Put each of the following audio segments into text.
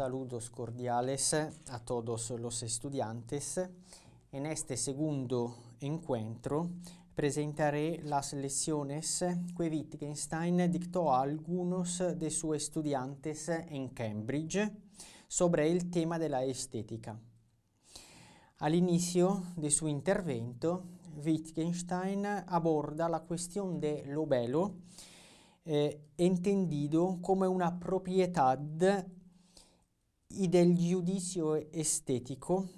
Saludos cordiales a todos los estudiantes. En este segundo encuentro presentaré las lecciones que Wittgenstein dictó a algunos de sus estudiantes en Cambridge sobre el tema de la estética. Al inicio de su intervento, Wittgenstein aborda la cuestión de lo bello eh, entendido come una proprietà y del giudizio estetico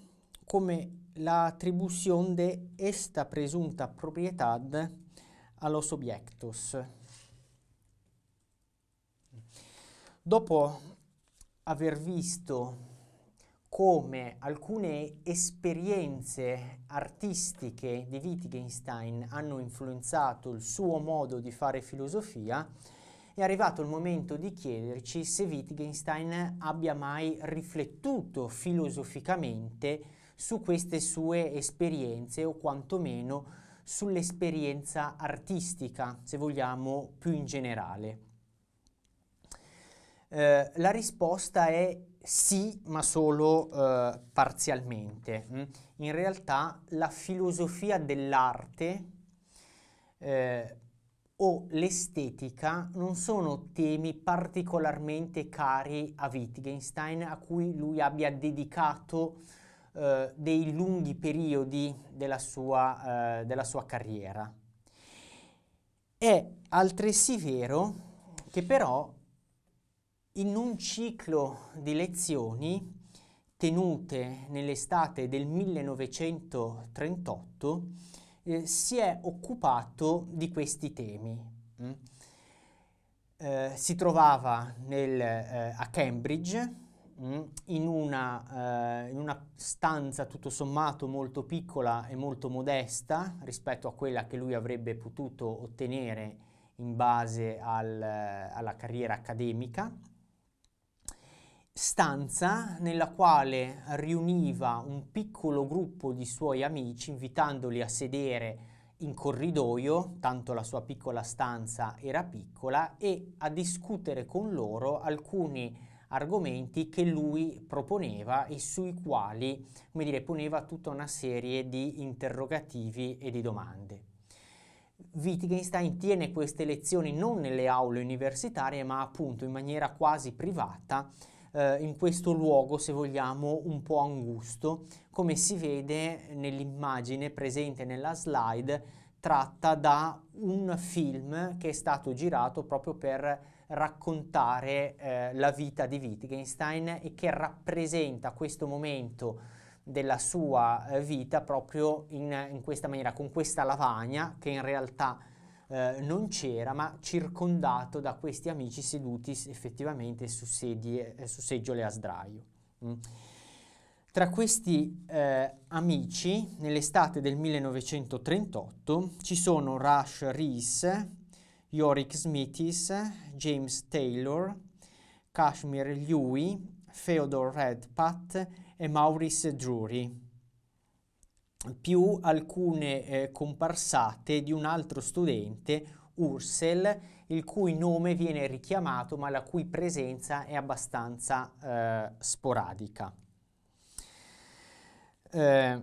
come la atribución de esta presunta proprietà a los objetos. Dopo aver visto come alcune esperienze artistiche di Wittgenstein hanno influenzato il suo modo di fare filosofia, è arrivato il momento di chiederci se Wittgenstein abbia mai riflettuto filosoficamente su queste sue esperienze o quantomeno sull'esperienza artistica, se vogliamo, più in generale. Eh, la risposta è sì, ma solo eh, parzialmente. Mm? In realtà la filosofia dell'arte eh, o l'estetica non sono temi particolarmente cari a Wittgenstein, a cui lui abbia dedicato eh, dei lunghi periodi della sua, eh, della sua carriera. È altresì vero che però in un ciclo di lezioni tenute nell'estate del 1938 eh, si è occupato di questi temi. Mm? Eh, si trovava nel, eh, a Cambridge mm, in, una, eh, in, una, stanza tutto sommato molto piccola e molto modesta rispetto a quella che lui avrebbe potuto ottenere in base al, alla carriera accademica stanza nella quale riuniva un piccolo gruppo di suoi amici invitandoli a sedere in corridoio, tanto la sua piccola stanza era piccola, e a discutere con loro alcuni argomenti che lui proponeva e sui quali, come dire, poneva tutta una serie di interrogativi e di domande. Wittgenstein tiene queste lezioni non nelle aule universitarie, ma appunto in maniera quasi privata, eh, in questo luogo, se vogliamo, un po' angusto, come si vede nell'immagine presente nella slide tratta da un film che è stato girato proprio per raccontare eh, la vita di Wittgenstein e che rappresenta questo momento della sua eh, vita proprio in, in, questa maniera, con questa lavagna che in realtà eh, non c'era, ma circondato da questi amici seduti effettivamente su, sedie, eh, su seggiole a sdraio. Mm. Tra questi eh, amici, nell'estate del 1938, ci sono Rush Rees, Yorick Smithis, James Taylor, Kashmir Louis, Theodore Redpath e Maurice Drury più alcune eh, comparsate di un altro studente, Ursel, il cui nome viene richiamato ma la cui presenza è abbastanza eh, sporadica. Eh,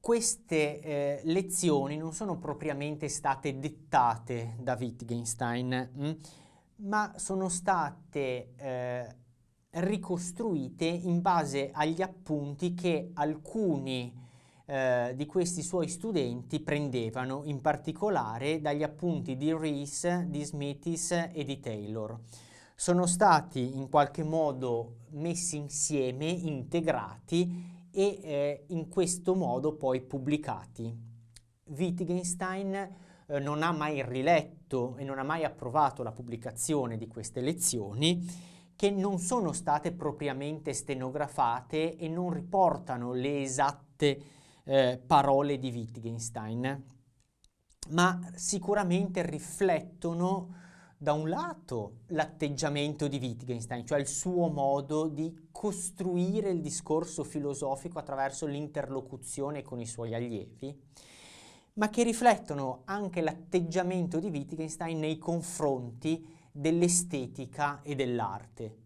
queste eh, lezioni non sono propriamente state dettate da Wittgenstein, mh, mm, ma sono state eh, ricostruite in base agli appunti che alcuni eh, di questi suoi studenti prendevano, in particolare dagli appunti di Rees, di Smithis e di Taylor. Sono stati in qualche modo messi insieme, integrati e eh, in questo modo poi pubblicati. Wittgenstein eh, non ha mai riletto e non ha mai approvato la pubblicazione di queste lezioni che non sono state propriamente stenografate e non riportano le esatte eh, parole di Wittgenstein, ma sicuramente riflettono da un lato l'atteggiamento di Wittgenstein, cioè il suo modo di costruire il discorso filosofico attraverso l'interlocuzione con i suoi allievi, ma che riflettono anche l'atteggiamento di Wittgenstein nei confronti dell'estetica e dell'arte.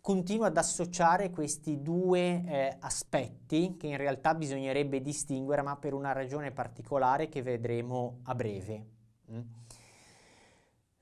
continua ad associare questi due eh, aspetti che in realtà bisognerebbe distinguere, ma per una ragione particolare che vedremo a breve. Mm.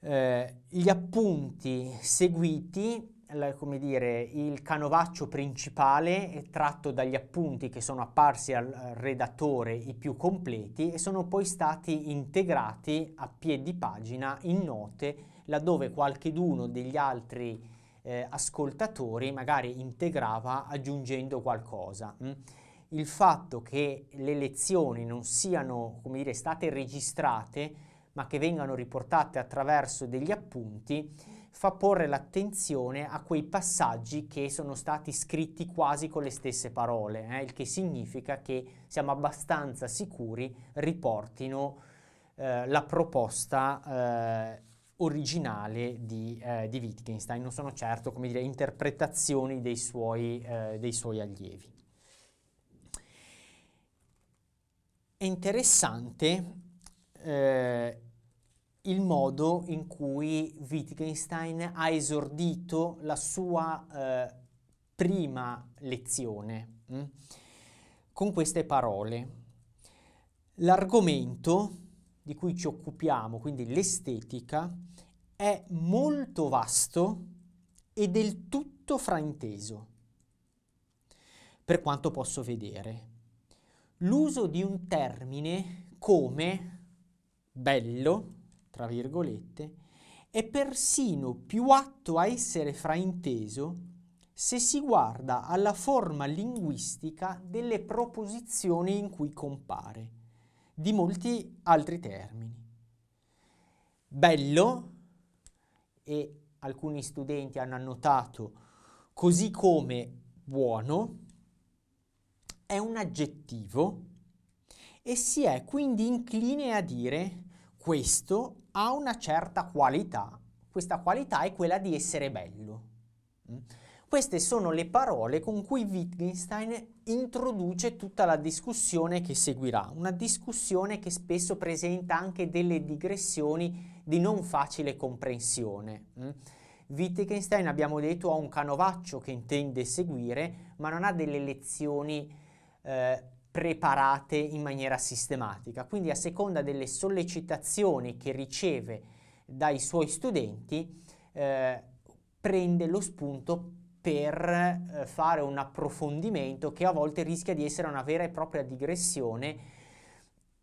Eh, gli appunti seguiti come dire, il canovaccio principale è tratto dagli appunti che sono apparsi al redattore i più completi e sono poi stati integrati a piedi pagina in note laddove qualcheduno degli altri eh, ascoltatori magari integrava aggiungendo qualcosa. Mm? Il fatto che le lezioni non siano come dire, state registrate ma che vengano riportate attraverso degli appunti fa porre l'attenzione a quei passaggi che sono stati scritti quasi con le stesse parole, eh, il che significa che siamo abbastanza sicuri riportino eh, la proposta eh, originale di, eh, di, Wittgenstein, non sono certo come dire interpretazioni dei suoi, eh, dei suoi allievi. È interessante eh, il modo in cui Wittgenstein ha esordito la sua eh, prima lezione mh? Mm, con queste parole. L'argomento di cui ci occupiamo, quindi l'estetica, è molto vasto e del tutto frainteso, per quanto posso vedere. L'uso di un termine come bello tra virgolette, è persino più atto a essere frainteso se si guarda alla forma linguistica delle proposizioni in cui compare, di molti altri termini. Bello, e alcuni studenti hanno annotato, così come buono, è un aggettivo e si è quindi incline a dire questo ha una certa qualità. Questa qualità è quella di essere bello. Queste sono le parole con cui Wittgenstein introduce tutta la discussione che seguirà, una discussione che spesso presenta anche delle digressioni di non facile comprensione. Mm? Wittgenstein, abbiamo detto, ha un canovaccio che intende seguire, ma non ha delle lezioni eh, preparate in maniera sistematica. Quindi a seconda delle sollecitazioni che riceve dai suoi studenti, eh, prende lo spunto per eh, fare un approfondimento che a volte rischia di essere una vera e propria digressione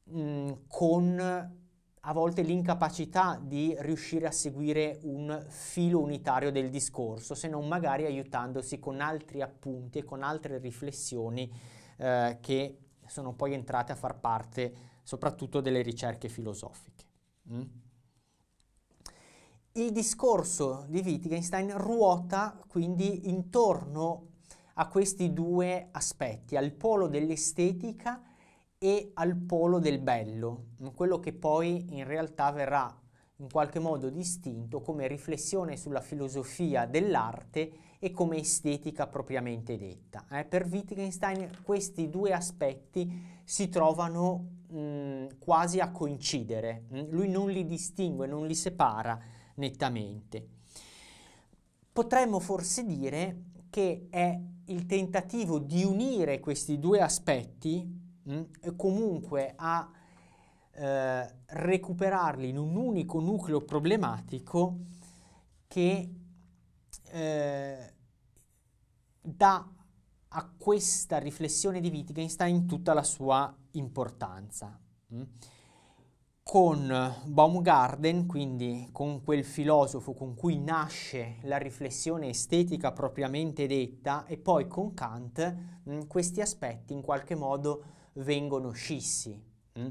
mh, mm, con a volte l'incapacità di riuscire a seguire un filo unitario del discorso, se non magari aiutandosi con altri appunti e con altre riflessioni eh, che sono poi entrate a far parte soprattutto delle ricerche filosofiche. Mm? Il discorso di Wittgenstein ruota quindi intorno a questi due aspetti, al polo dell'estetica e al polo del bello, quello che poi in realtà verrà in qualche modo distinto come riflessione sulla filosofia dell'arte e come estetica propriamente detta. Eh, per Wittgenstein questi due aspetti si trovano mh, quasi a coincidere, lui non li distingue, non li separa nettamente. Potremmo forse dire che è il tentativo di unire questi due aspetti mh, e comunque a eh, recuperarli in un unico nucleo problematico che eh, dà a questa riflessione di Wittgenstein tutta la sua importanza. Mm? Con Baumgarten, quindi con quel filosofo con cui nasce la riflessione estetica propriamente detta, e poi con Kant, mm, questi aspetti in qualche modo vengono scissi. Mm?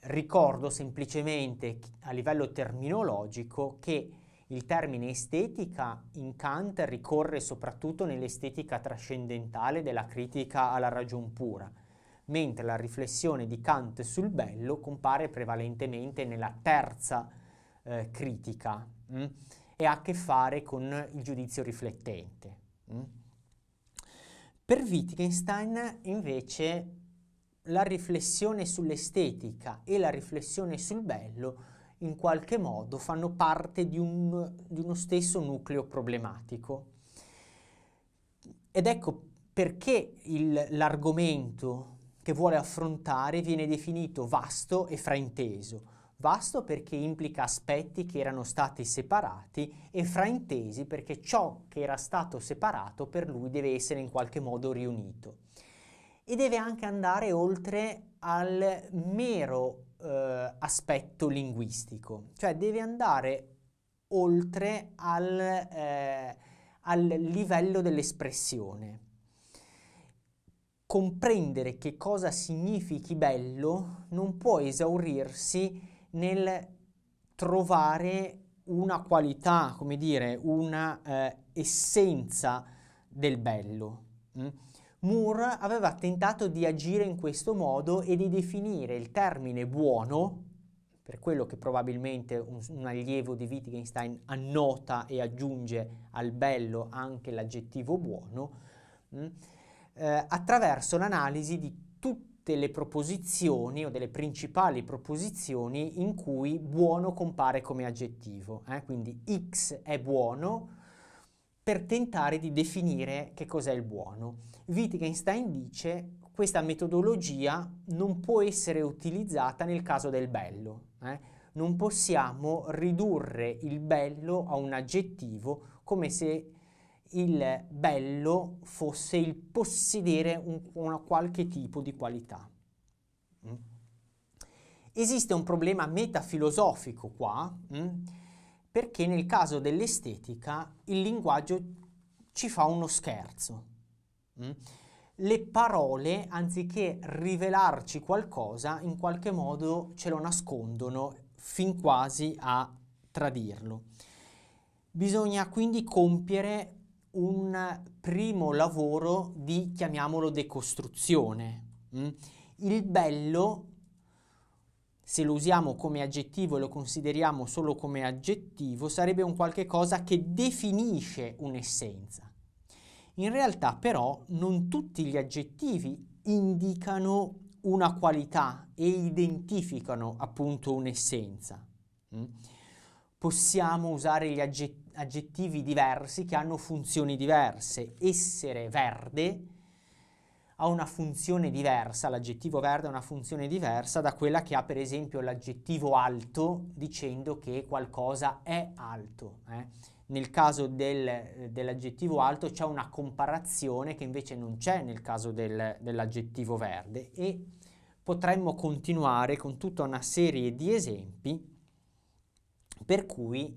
Ricordo semplicemente a livello terminologico che il termine estetica in Kant ricorre soprattutto nell'estetica trascendentale della critica alla ragion pura, mentre la riflessione di Kant sul bello compare prevalentemente nella terza eh, critica mh? Mm, e ha a che fare con il giudizio riflettente. Mh? Mm. Per Wittgenstein invece la riflessione sull'estetica e la riflessione sul bello in qualche modo fanno parte di, un, di uno stesso nucleo problematico. ed ecco perché il, l'argomento che vuole affrontare viene definito vasto e frainteso. Vasto perché implica aspetti che erano stati separati e fraintesi perché ciò che era stato separato per lui deve essere in qualche modo riunito. E deve anche andare oltre al mero eh, aspetto linguistico, cioè deve andare oltre al, eh, al livello dell'espressione comprendere che cosa significhi bello non può esaurirsi nel trovare una qualità, come dire, una eh, essenza del bello. Mm? Moore aveva tentato di agire in questo modo e di definire il termine buono, per quello che probabilmente un, un allievo di Wittgenstein annota e aggiunge al bello anche l'aggettivo buono, mm? Eh, attraverso l'analisi di tutte le proposizioni o delle principali proposizioni in cui buono compare come aggettivo. Eh? Quindi X è buono per tentare di definire che cos'è il buono. Wittgenstein dice questa metodologia non può essere utilizzata nel caso del bello. Eh? Non possiamo ridurre il bello a un aggettivo come se il bello fosse il possedere un, una qualche tipo di qualità. Mm. Esiste un problema metafilosofico qua, mm, perché nel caso dell'estetica il linguaggio ci fa uno scherzo. Mm. Le parole, anziché rivelarci qualcosa, in qualche modo ce lo nascondono fin quasi a tradirlo. Bisogna quindi compiere un primo lavoro di, chiamiamolo, decostruzione. Mm? Il bello, se lo usiamo come aggettivo e lo consideriamo solo come aggettivo, sarebbe un qualche cosa che definisce un'essenza. In realtà però non tutti gli aggettivi indicano una qualità e identificano appunto un'essenza. Mm? Possiamo usare gli aggettivi diversi che hanno funzioni diverse. Essere verde ha una funzione diversa, l'aggettivo verde ha una funzione diversa da quella che ha per esempio l'aggettivo alto dicendo che qualcosa è alto. Eh? Nel caso del, dell'aggettivo alto c'è una comparazione che invece non c'è nel caso del, dell'aggettivo verde e potremmo continuare con tutta una serie di esempi per cui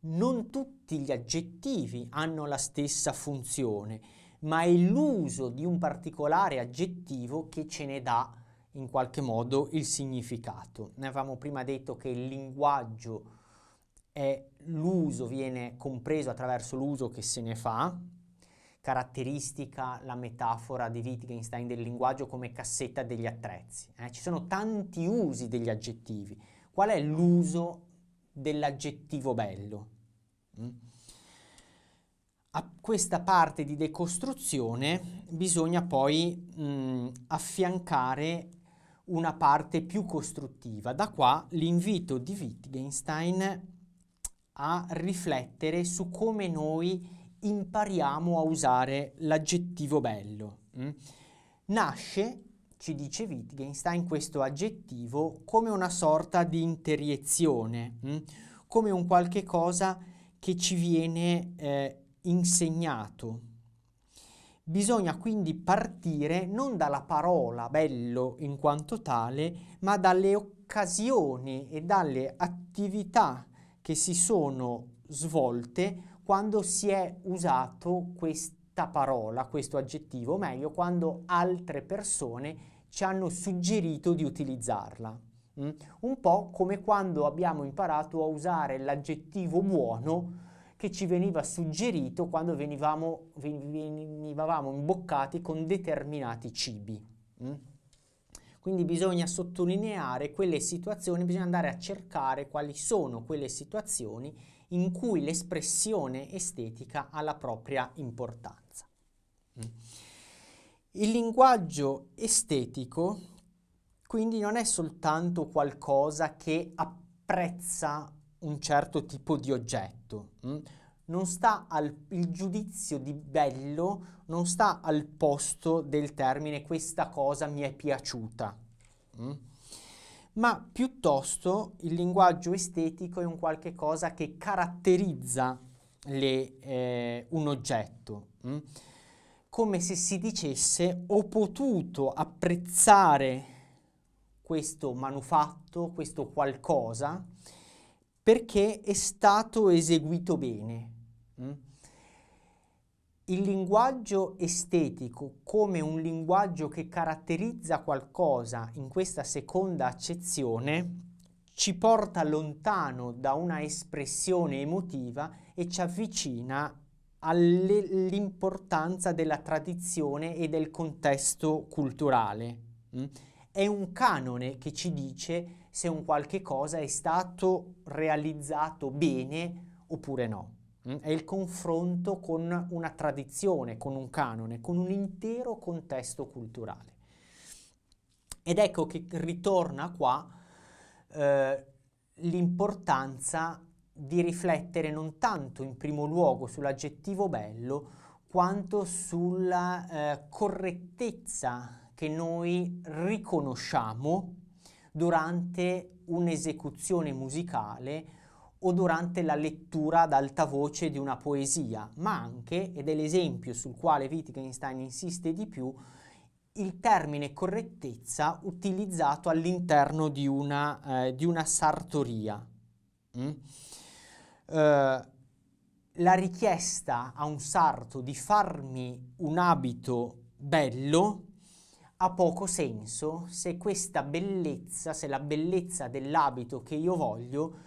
non tutti gli aggettivi hanno la stessa funzione, ma è l'uso di un particolare aggettivo che ce ne dà in qualche modo il significato. Ne avevamo prima detto che il linguaggio è l'uso, viene compreso attraverso l'uso che se ne fa, caratteristica la metafora di Wittgenstein del linguaggio come cassetta degli attrezzi. Eh? Ci sono tanti usi degli aggettivi. Qual è l'uso dell'aggettivo bello? Mm. A questa parte di decostruzione bisogna poi mh, mm, affiancare una parte più costruttiva. Da qua l'invito di Wittgenstein a riflettere su come noi impariamo a usare l'aggettivo bello. Mm? Nasce, ci dice Wittgenstein, questo aggettivo come una sorta di interiezione, mm? come un qualche cosa che ci viene eh, insegnato. Bisogna quindi partire non dalla parola bello in quanto tale, ma dalle occasioni e dalle attività che si sono svolte quando si è usato questa parola, questo aggettivo, o meglio, quando altre persone ci hanno suggerito di utilizzarla. Mm? Un po' come quando abbiamo imparato a usare l'aggettivo buono che ci veniva suggerito quando venivamo, venivamo imboccati con determinati cibi. Mm? Quindi bisogna sottolineare quelle situazioni, bisogna andare a cercare quali sono quelle situazioni in cui l'espressione estetica ha la propria importanza. Mm? Il linguaggio estetico quindi non è soltanto qualcosa che apprezza un certo tipo di oggetto? Mm? non sta al, il giudizio di bello non sta al posto del termine questa cosa mi è piaciuta, mm? Ma piuttosto il linguaggio estetico è un qualche cosa che caratterizza le, eh, un oggetto. Mm? Come se si dicesse ho potuto apprezzare questo manufatto, questo qualcosa, perché è stato eseguito bene. Mm? Il linguaggio estetico come un linguaggio che caratterizza qualcosa in questa seconda accezione ci porta lontano da una espressione emotiva e ci avvicina all'importanza della tradizione e del contesto culturale. Mm? È un canone che ci dice se un qualche cosa è stato realizzato bene oppure no. Mm? È il confronto con una tradizione, con un canone, con un intero contesto culturale. Ed ecco che ritorna qua eh, l'importanza di riflettere non tanto in primo luogo sull'aggettivo bello, quanto sulla eh, correttezza che noi riconosciamo durante un'esecuzione musicale o durante la lettura ad alta voce di una poesia, ma anche, ed è l'esempio sul quale Wittgenstein insiste di più, il termine correttezza utilizzato all'interno di eh, di una sartoria. Mm? Uh, la richiesta a un sarto di farmi un abito bello ha poco senso se questa bellezza, se la bellezza dell'abito che io voglio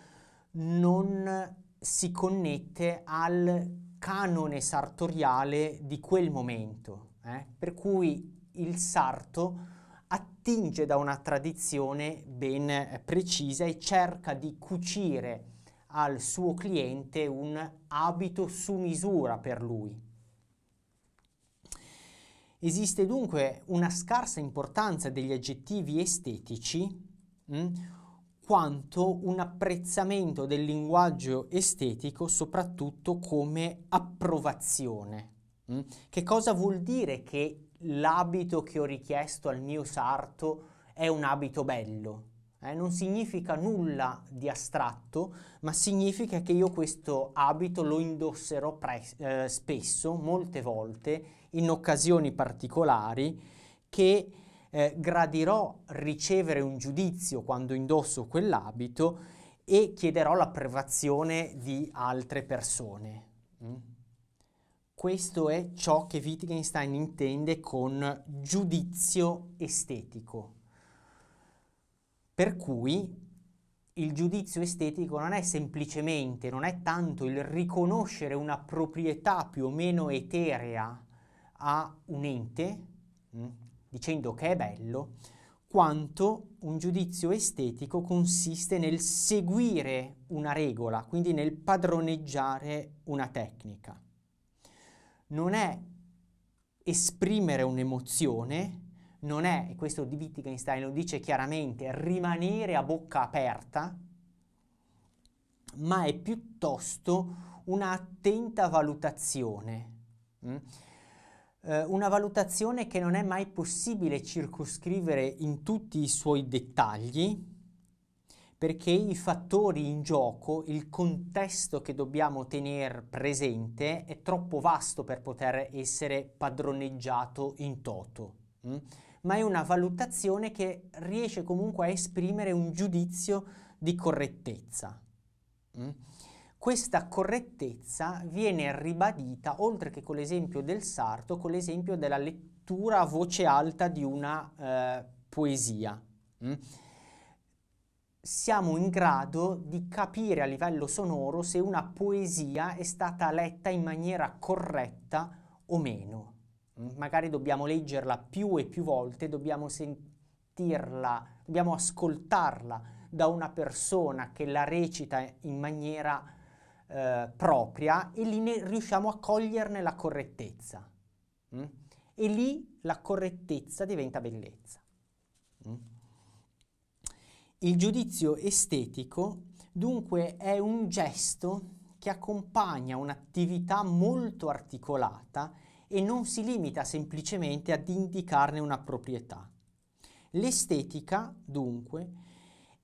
non si connette al canone sartoriale di quel momento. Eh? Per cui il sarto attinge da una tradizione ben precisa e cerca di cucire al suo cliente un abito su misura per lui. Esiste dunque una scarsa importanza degli aggettivi estetici mh, mm, quanto un apprezzamento del linguaggio estetico soprattutto come approvazione. Mm. Che cosa vuol dire che l'abito che ho richiesto al mio sarto è un abito bello? Eh, non significa nulla di astratto, ma significa che io questo abito lo indosserò pre- eh, spesso, molte volte, in occasioni particolari, che eh, gradirò ricevere un giudizio quando indosso quell'abito e chiederò l'approvazione di altre persone. Mm? Questo è ciò che Wittgenstein intende con giudizio estetico. Per cui il giudizio estetico non è semplicemente, non è tanto il riconoscere una proprietà più o meno eterea a un ente, mm, dicendo che è bello, quanto un giudizio estetico consiste nel seguire una regola, quindi nel padroneggiare una tecnica. Non è esprimere un'emozione, non è, e questo di Wittgenstein lo dice chiaramente, rimanere a bocca aperta, ma è piuttosto un'attenta valutazione. Mm? Eh, una valutazione che non è mai possibile circoscrivere in tutti i suoi dettagli, perché i fattori in gioco, il contesto che dobbiamo tenere presente è troppo vasto per poter essere padroneggiato in toto. Mm? ma è una valutazione che riesce comunque a esprimere un giudizio di correttezza. Mm? Questa correttezza viene ribadita, oltre che con l'esempio del sarto, con l'esempio della lettura a voce alta di una eh, poesia. Mm? Siamo in grado di capire a livello sonoro se una poesia è stata letta in maniera corretta o meno magari dobbiamo leggerla più e più volte, dobbiamo sentirla, dobbiamo ascoltarla da una persona che la recita in maniera eh, propria e lì ne, riusciamo a coglierne la correttezza. Mm? E lì la correttezza diventa bellezza. Mm? Il giudizio estetico dunque è un gesto che accompagna un'attività molto articolata e non si limita semplicemente ad indicarne una proprietà. L'estetica, dunque,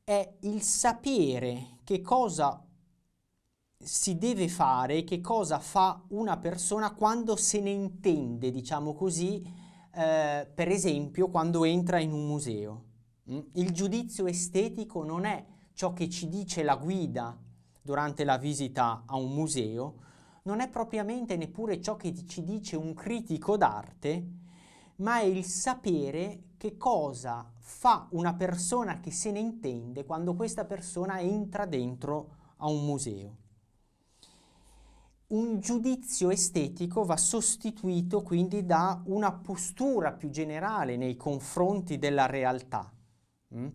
è il sapere che cosa si deve fare, che cosa fa una persona quando se ne intende, diciamo così, eh, per esempio quando entra in un museo. Mm? Il giudizio estetico non è ciò che ci dice la guida durante la visita a un museo, non è propriamente neppure ciò che ci dice un critico d'arte, ma è il sapere che cosa fa una persona che se ne intende quando questa persona entra dentro a un museo. Un giudizio estetico va sostituito quindi da una postura più generale nei confronti della realtà. Mm?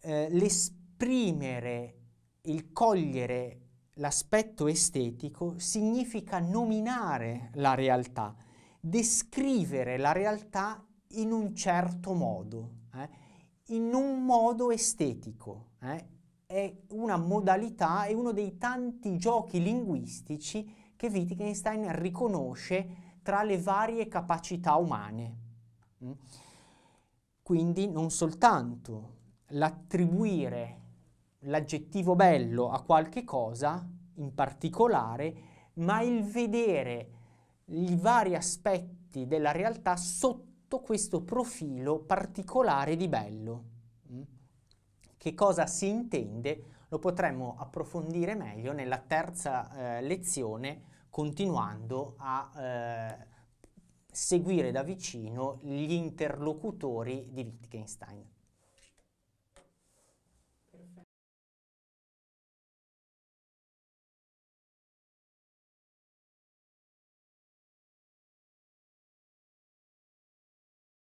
Eh, l'esprimere, il cogliere l'aspetto estetico significa nominare la realtà, descrivere la realtà in un certo modo, eh? in un modo estetico. Eh? È una modalità, è uno dei tanti giochi linguistici che Wittgenstein riconosce tra le varie capacità umane. Mm? Quindi non soltanto l'attribuire l'aggettivo bello a qualche cosa in particolare, ma il vedere i vari aspetti della realtà sotto questo profilo particolare di bello. Che cosa si intende? Lo potremmo approfondire meglio nella terza eh, lezione, continuando a eh, seguire da vicino gli interlocutori di Wittgenstein.